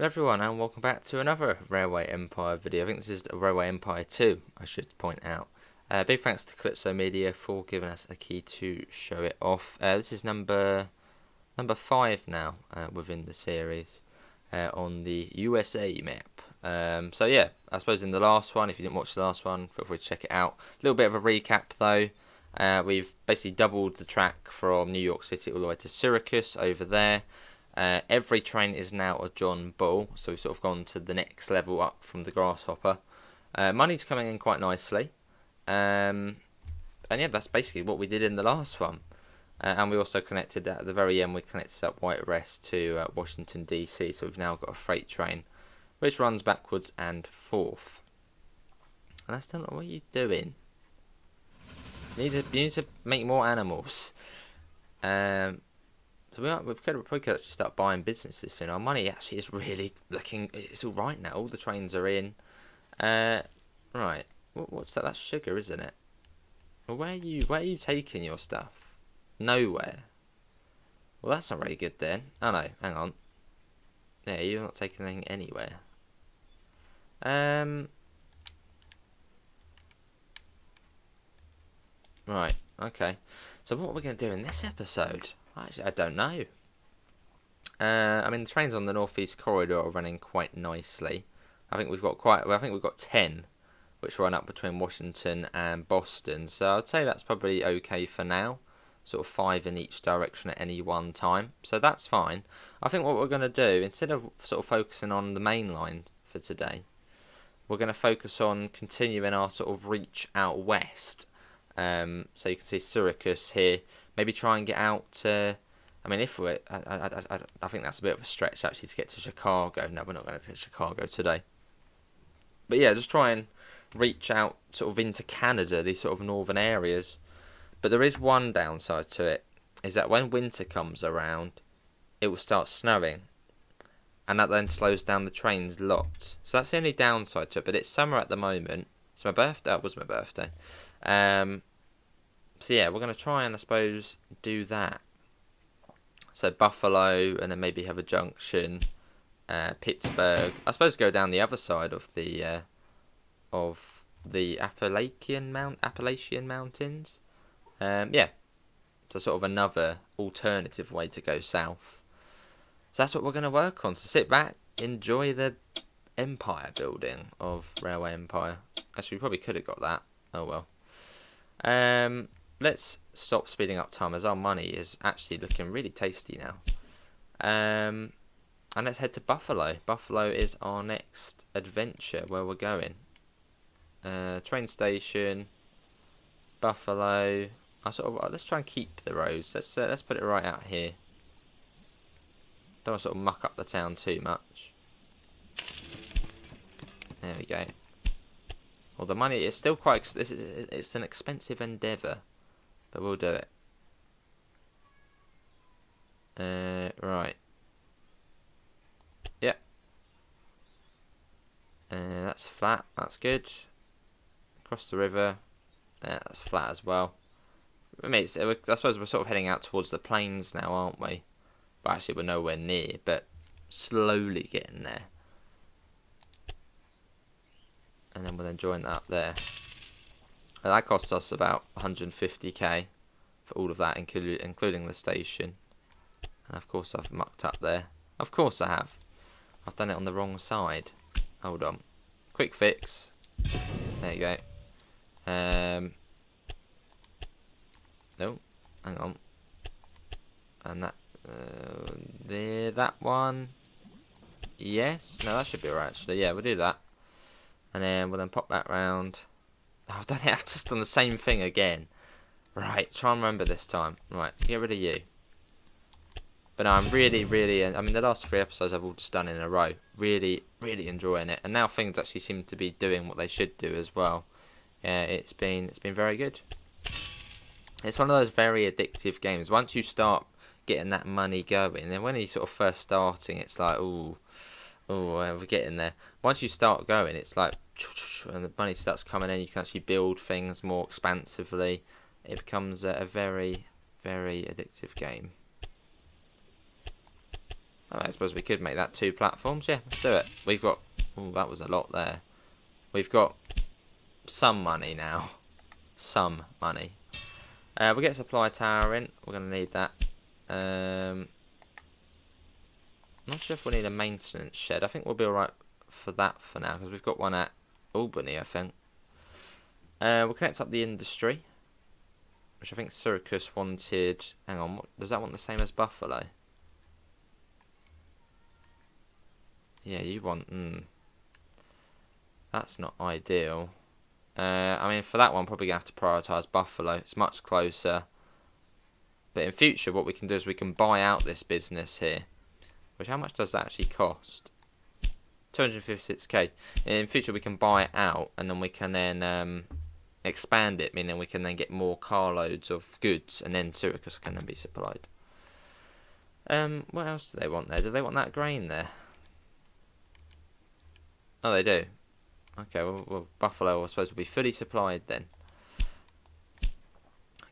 Hello everyone and welcome back to another Railway Empire video. I think this is Railway Empire 2, I should point out. Uh, big thanks to Kalypso Media for giving us a key to show it off. Uh, this is number number 5 now uh, within the series uh, on the USA map. Um, so yeah, I suppose in the last one, if you didn't watch the last one, feel free to check it out. A little bit of a recap though. Uh, we've basically doubled the track from New York City all the way to Syracuse over there. Uh, every train is now a John Bull, so we've sort of gone to the next level up from the Grasshopper. Uh, money's coming in quite nicely. Um, and yeah, that's basically what we did in the last one. Uh, and we also connected at the very end, we connected up White Rest to uh, Washington DC, so we've now got a freight train which runs backwards and forth. And that's not what you're doing? You need to, you need to make more animals. Um, so we, are, we could, we could actually start buying businesses soon. Our money actually is really looking. It's all right now. All the trains are in. Uh, right. What, what's that? That's sugar, isn't it? Well, where are you? Where are you taking your stuff? Nowhere. Well, that's not very good then. Oh no, hang on. Yeah, you're not taking anything anywhere. Um. Right. Okay. So what are we going to do in this episode? Actually, I don't know. Uh, I mean, the trains on the northeast corridor are running quite nicely. I think we've got quite. Well, I think we've got ten, which run up between Washington and Boston. So I'd say that's probably okay for now. Sort of five in each direction at any one time. So that's fine. I think what we're going to do instead of sort of focusing on the main line for today, we're going to focus on continuing our sort of reach out west. Um, so you can see Syracuse here maybe try and get out to. I mean, if we, I, I, I, I think that's a bit of a stretch actually to get to Chicago. No, we're not going to Chicago today. But yeah, just try and reach out sort of into Canada, these sort of northern areas. But there is one downside to it, is that when winter comes around, it will start snowing, and that then slows down the trains lots. So that's the only downside to it. But it's summer at the moment. It's my birthday. It was my birthday. Um, so yeah, we're going to try and I suppose do that. So Buffalo, and then maybe have a junction, uh, Pittsburgh. I suppose go down the other side of the uh, of the Appalachian Mount Appalachian Mountains. Um, yeah, so sort of another alternative way to go south. So that's what we're going to work on. So sit back, enjoy the empire building of Railway Empire. Actually, we probably could have got that. Oh well. Um, let's stop speeding up time as our money is actually looking really tasty now. Um, and let's head to Buffalo. Buffalo is our next adventure where we're going. Uh, train station, Buffalo. I sort of let's try and keep the roads. Let's uh, let's put it right out here. Don't want to sort of muck up the town too much. There we go. Well, the money is still quite. This is it's an expensive endeavour. But we'll do it. Uh, right. Yep. Uh, that's flat. That's good. Across the river. Yeah, that's flat as well. I mean, I suppose we're sort of heading out towards the plains now, aren't we? But actually, we're nowhere near, but slowly getting there. And then we'll then join that up there. And that costs us about 150k for all of that, including including the station. And of course I've mucked up there. Of course I have. I've done it on the wrong side. Hold on. Quick fix. There you go. Um. No, hang on. And that, uh, there, that one. Yes, no, that should be alright actually. Yeah, we'll do that. And then we'll then pop that round. I've done it. I've just done the same thing again. Right, try and remember this time. Right, get rid of you. But no, I'm really, really. Uh, I mean, the last three episodes I've all just done in a row. Really, really enjoying it, and now things actually seem to be doing what they should do as well. Yeah, it's been it's been very good. It's one of those very addictive games. Once you start getting that money going, and when you're sort of first starting, it's like, oh, oh, we're getting there. Once you start going, it's like and the money starts coming in, you can actually build things more expansively. It becomes a, a very, very addictive game. I suppose we could make that two platforms. Yeah, let's do it. We've got... Oh, that was a lot there. We've got some money now. Some money. Uh, we'll get supply tower in. We're going to need that. Um, I'm not sure if we need a maintenance shed. I think we'll be alright for that for now, because we've got one at Albany, I think. Uh, we'll connect up the industry, which I think Syracuse wanted... Hang on, what, does that want the same as Buffalo? Yeah, you want... Mm, that's not ideal. Uh, I mean, for that one, probably to have to prioritise Buffalo. It's much closer. But in future, what we can do is we can buy out this business here. Which, how much does that actually cost? 256k. In future, we can buy it out, and then we can then um, expand it, meaning we can then get more carloads of goods, and then Syracuse can then be supplied. Um, what else do they want there? Do they want that grain there? Oh, they do. Okay, well, well Buffalo, I suppose, will be fully supplied then.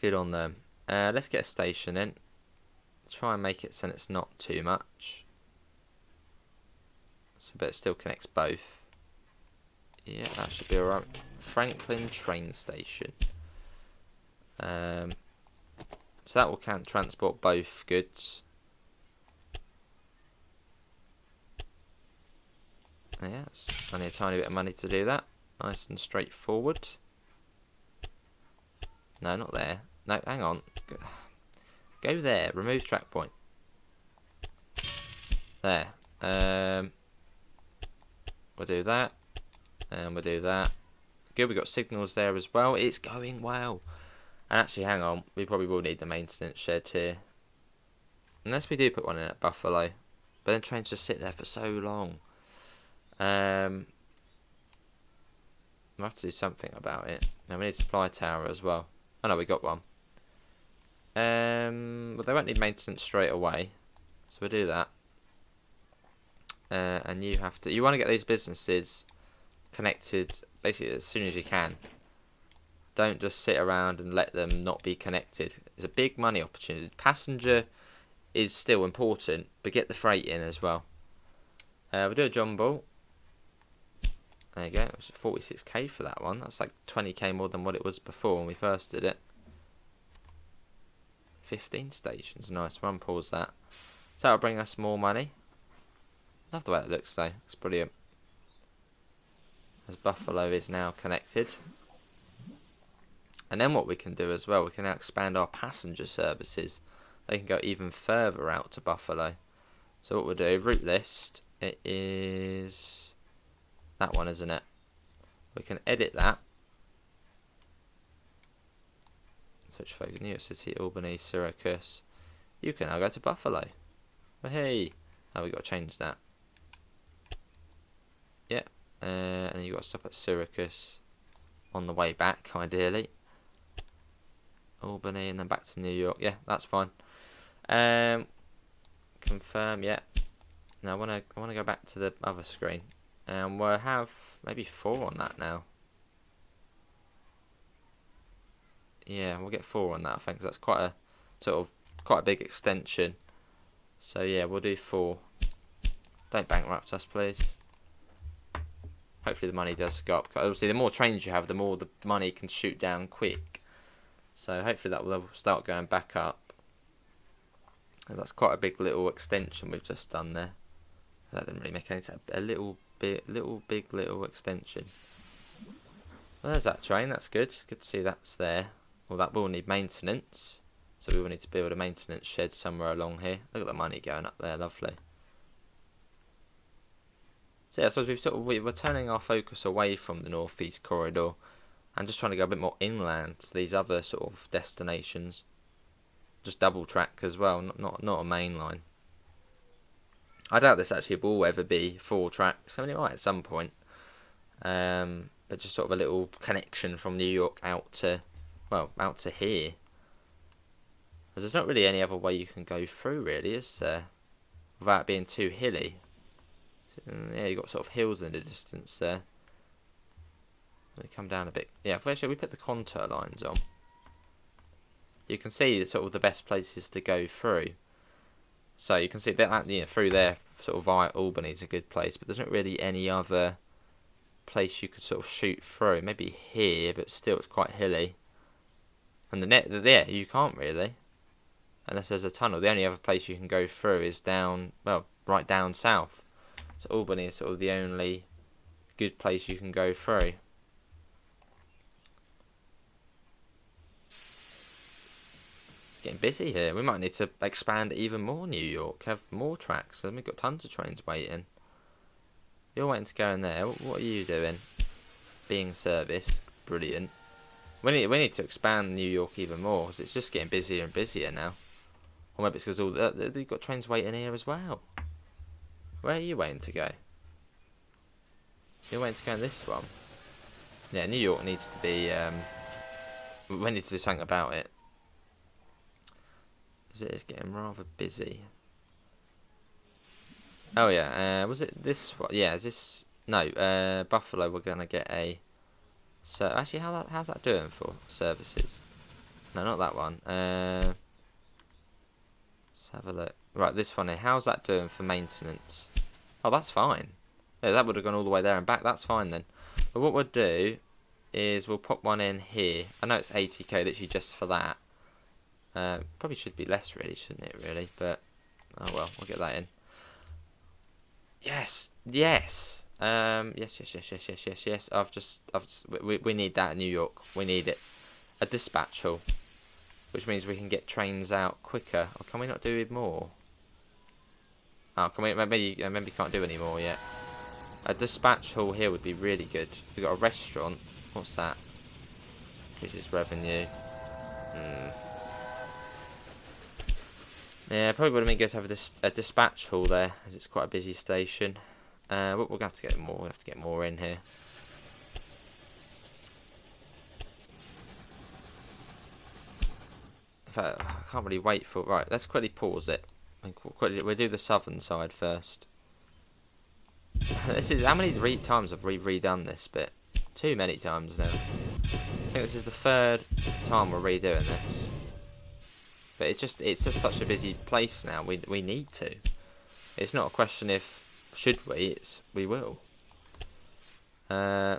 Good on them. Uh, let's get a station in. Try and make it so it's not too much. So, but it still connects both. Yeah, that should be alright. Franklin train station. Um, so that will count transport both goods. Yeah, only a tiny bit of money to do that. Nice and straightforward. No, not there. No, hang on. Go, go there. Remove track point. There. Um, we'll do that. And we'll do that. Good, we've got signals there as well. It's going well. And actually, hang on. We probably will need the maintenance shed here. Unless we do put one in at Buffalo. But then trains just sit there for so long. Um, we'll have to do something about it. And we need supply tower as well. Oh no, we got one. Um, well, they won't need maintenance straight away, so we'll do that. Uh, and you have to, you want to get these businesses connected basically as soon as you can. Don't just sit around and let them not be connected. It's a big money opportunity. Passenger is still important, but get the freight in as well. Uh, we'll do a jumbo. There you go. It was 46k for that one. That's like 20k more than what it was before when we first did it. 15 stations. Nice. One pause that. So that'll bring us more money. Love the way it looks though. It's brilliant. As Buffalo is now connected. And then what we can do as well, we can now expand our passenger services. They can go even further out to Buffalo. So what we'll do, route list, it is that one, isn't it? We can edit that. Switch focus, New York City, Albany, Syracuse. You can now go to Buffalo. Hey, oh, we got to change that. Uh, and you got to stop at Syracuse on the way back, ideally. Albany and then back to New York. Yeah, that's fine. Um, confirm. Yeah. Now I want to I want to go back to the other screen. And we'll have maybe four on that now. Yeah, we'll get four on that, I think, that's quite a sort of quite a big extension. So yeah, we'll do four. Don't bankrupt us, please. Hopefully the money does go up. Obviously, the more trains you have, the more the money can shoot down quick. So hopefully that will start going back up. that's quite a big little extension we've just done there. That didn't really make any sense. A little bit, little big little extension. Well, there's that train. That's good. Good to see that's there. Well, that will need maintenance. So we will need to build a maintenance shed somewhere along here. Look at the money going up there. Lovely. So yeah, suppose we've sort of, we're turning our focus away from the northeast corridor and just trying to go a bit more inland to these other sort of destinations. Just double track as well, not not, not a main line. I doubt this actually will ever be four tracks. I mean, it might at some point. Um, but just sort of a little connection from New York out to, well, out to here. Because there's not really any other way you can go through, really, is there? Without being too hilly. Yeah, you've got sort of hills in the distance there. They come down a bit. Yeah, if actually we put the contour lines on, you can see sort of the best places to go through. So you can see that you know, through there, sort of via Albany is a good place, but there's not really any other place you could sort of shoot through. Maybe here, but still it's quite hilly. And the net there, you can't really, unless there's a tunnel. The only other place you can go through is down, well, right down south. So Albany is sort of the only good place you can go through. It's getting busy here. We might need to expand even more New York, have more tracks. And we've got tons of trains waiting. You're waiting to go in there. What are you doing? Being serviced. Brilliant. We need, we need to expand New York even more because it's just getting busier and busier now. Or maybe it's because all the, uh, they've got trains waiting here as well. Where are you waiting to go? You're waiting to go in this one. Yeah, New York needs to be. Um, we need to do something about it because it is getting rather busy. Oh yeah, uh, was it this one? Yeah, is this... No, uh, Buffalo we're going to get a... So Actually, how that, how's that doing for services? No, not that one. Uh, let's have a look. Right, this one here. How's that doing for maintenance? Oh, that's fine. Yeah, that would have gone all the way there and back. That's fine then. But what we'll do is we'll pop one in here. I know it's 80k literally just for that. Uh, probably should be less, really, shouldn't it? Really, but oh well, we'll get that in. Yes, yes, um, yes, yes, yes, yes, yes, yes, yes. I've just, I've, just, we, we need that in New York. We need it. A dispatch hall, which means we can get trains out quicker. Or can we not do it more? Oh, can we? Maybe, maybe can't do any more yet. A dispatch hall here would be really good. We've got a restaurant. What's that? Which is revenue. Hmm. Yeah, probably would have been good to have a, dis a dispatch hall there, as it's quite a busy station. Uh, to have to get more. We have to get more in here. In fact, I can't really wait for. Right, let's quickly pause it. Quickly, we'll do the southern side first. this is how many times have we redone this bit? Too many times now. I think this is the third time we're redoing this. But it's just it's just such a busy place now. We we need to. It's not a question if should we. It's we will. Uh,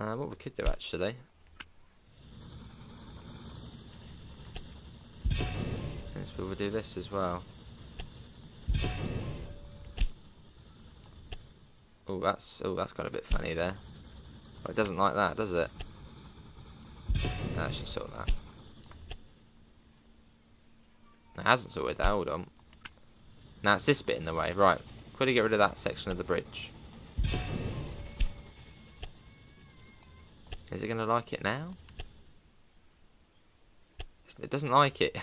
uh, what we could do actually. Yes, we will do this as well. Oh, that's oh, that's got a bit funny there. It doesn't like that, does it? I should sort that. It hasn't sorted that. Hold on. Now it's this bit in the way. Right, quickly get rid of that section of the bridge. Is it going to like it now? It doesn't like it.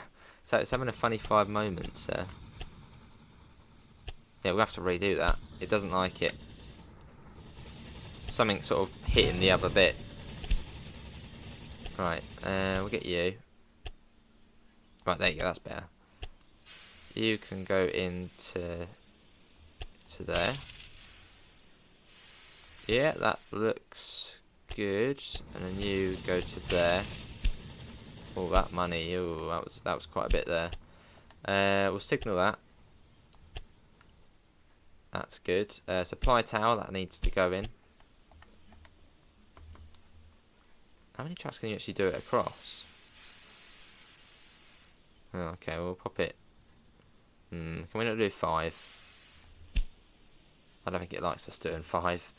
So it's having a funny five moments there. Yeah, we'll have to redo that. It doesn't like it something sort of hitting the other bit. Right, uh, we'll get you. Right, there you go, that's better. You can go into to there. Yeah, that looks good. And then you go to there. All that money, oh, that was that was quite a bit there. Uh, we'll signal that. That's good. Uh, supply tower that needs to go in. How many tracks can you actually do it across? Oh, okay, we'll pop it. Hmm, can we not do five? I don't think it likes us doing five.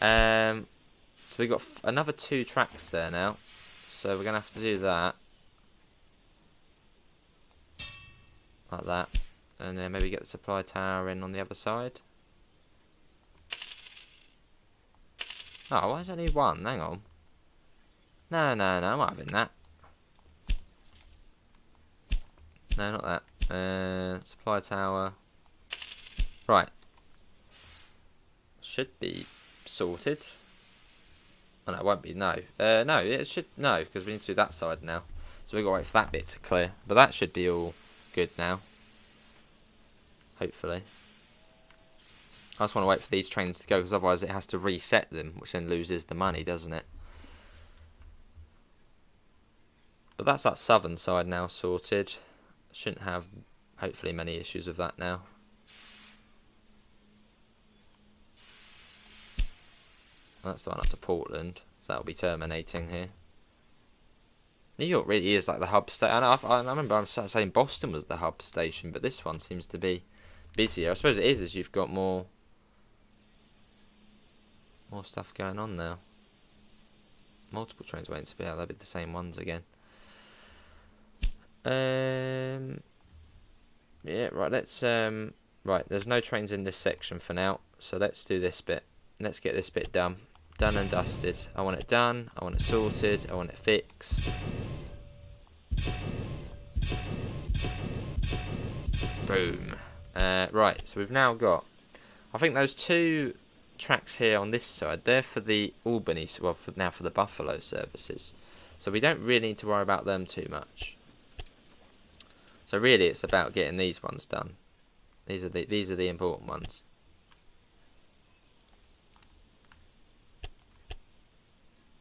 Um, so we've got another two tracks there now. So we're going to have to do that. Like that. And then maybe get the supply tower in on the other side. Oh, why is only one? Hang on. No, no, no, I'm not having that. No, not that. Uh, supply tower. Right. Should be sorted. Oh, no, it won't be, no. Uh, no, it should, no, because we need to do that side now. So we've got to wait for that bit to clear. But that should be all good now. Hopefully. I just want to wait for these trains to go, because otherwise it has to reset them, which then loses the money, doesn't it? But that's that southern side now sorted. Shouldn't have, hopefully, many issues with that now. That's the one up to Portland. So that'll be terminating here. New York really is like the hub station. I, I, I remember I'm saying Boston was the hub station, but this one seems to be busier. I suppose it is as you've got more more stuff going on now. Multiple trains waiting to be out. They'll be the same ones again. Um. Yeah. Right. Let's. Um. Right. There's no trains in this section for now, so let's do this bit. Let's get this bit done done and dusted. I want it done, I want it sorted, I want it fixed. Boom. Uh, right, so we've now got, I think those two tracks here on this side, they're for the Albany, well for now for the Buffalo services. So we don't really need to worry about them too much. So really it's about getting these ones done. These are the these are the important ones.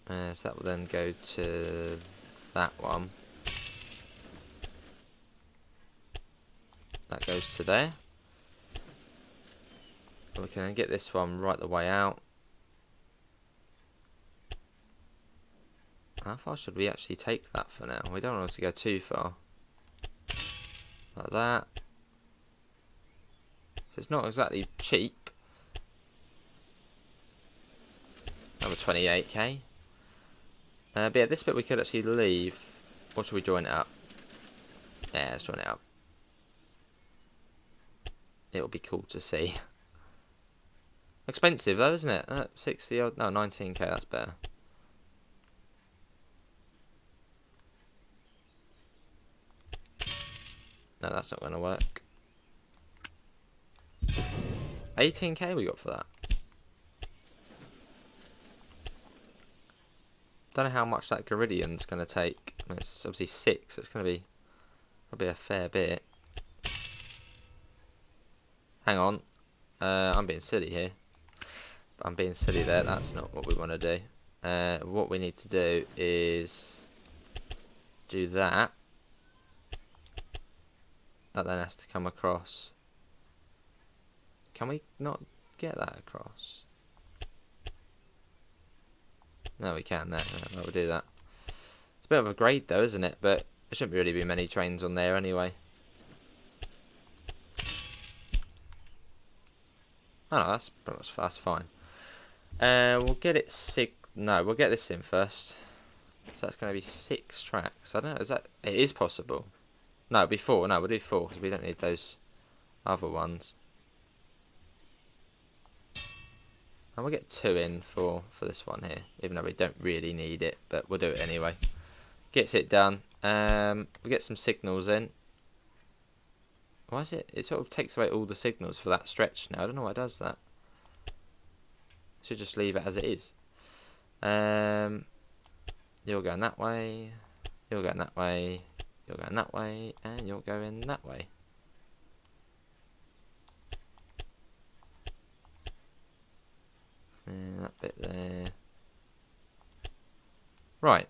Uh, so that will then go to that one. That goes to there. we can get this one right the way out. How far should we actually take that for now? We don't want to go too far. Like that. So it's not exactly cheap. Number 28k. Uh, but yeah, this bit we could actually leave. Or should we join it up? Yeah, let's join it up. It'll be cool to see. Expensive though, isn't it? Uh, 60 odd, no, 19k, that's better. No, that's not going to work. 18k we got for that. Don't know how much that Garidian's going to take. I mean, it's obviously six, so it's going to be probably a fair bit. Hang on. Uh, I'm being silly here. I'm being silly there. That's not what we want to do. Uh, what we need to do is do that. That then has to come across. Can we not get that across? No, we can. No, we'll do that. It's a bit of a grade though, isn't it? But there shouldn't really be many trains on there anyway. Oh no, that's pretty much that's fine. Uh, we'll get it sig. No, we'll get this in first. So that's going to be six tracks. I don't know. Is that? It is possible. No, it'll be four. No, we'll do four because we don't need those other ones. And we'll get two in for, for this one here, even though we don't really need it, but we'll do it anyway. Gets it done. Um, we get some signals in. Why is it? It sort of takes away all the signals for that stretch now. I don't know why it does that. Should just leave it as it is. Um, you're going that way. You're going that way. You're going that way, and you're going that way. And that bit there. Right.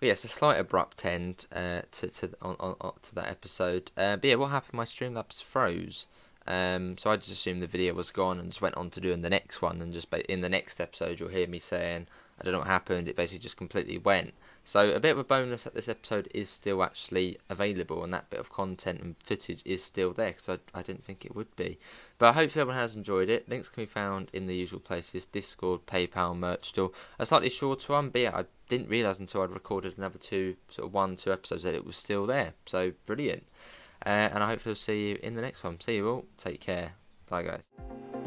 But yes, a slight abrupt end uh, to to on, on, to that episode. Uh, but yeah, what happened? My Streamlabs froze. Um, so I just assumed the video was gone and just went on to doing the next one. And just in the next episode, you'll hear me saying, I don't know what happened. It basically just completely went. So a bit of a bonus that this episode is still actually available, and that bit of content and footage is still there because I, I didn't think it would be. But hopefully everyone has enjoyed it. Links can be found in the usual places: Discord, PayPal, merch store. A slightly shorter one, but yeah, I didn't realise until I'd recorded another two, sort of one, two episodes that it was still there. So brilliant. Uh, and I hope to see you in the next one. See you all. Take care. Bye, guys.